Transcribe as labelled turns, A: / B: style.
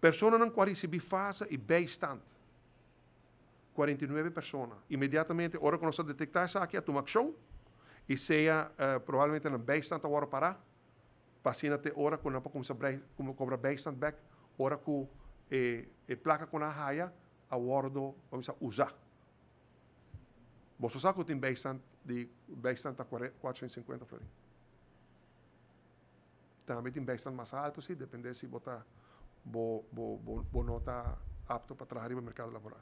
A: Persona pode receber fase e bijstand. 49 pessoas. Imediatamente, hora que nós detectar essa aqui, a tomar ação, e seja uh, provavelmente na bijstand a hora parar, paciente hora que não começar a cobrar bijstand back, hora que e, placa com a raia, a hora do, vamos usar. Você sabe que tem bijstand de bijstand a 450 florins. Também tem bijstand mais alto, sim, depende se botar בוא, בוא, בוא, בוא נוטה האפטופ הטרהרי במרכז לבורא.